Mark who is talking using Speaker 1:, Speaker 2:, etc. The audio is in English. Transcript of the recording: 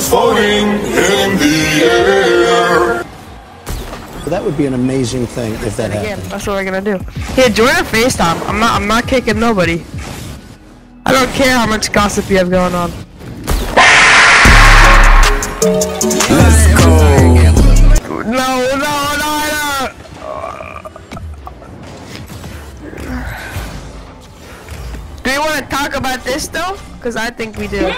Speaker 1: Stars floating in the air.
Speaker 2: That would be an amazing thing if that
Speaker 3: Again,
Speaker 2: happened.
Speaker 3: that's what we're gonna do. Here, join a FaceTime. I'm not. I'm not kicking nobody. I don't care how much gossip you have going on.
Speaker 4: Let's go.
Speaker 3: No, no, no, no. Do you want to talk about this though? Cause I think we do.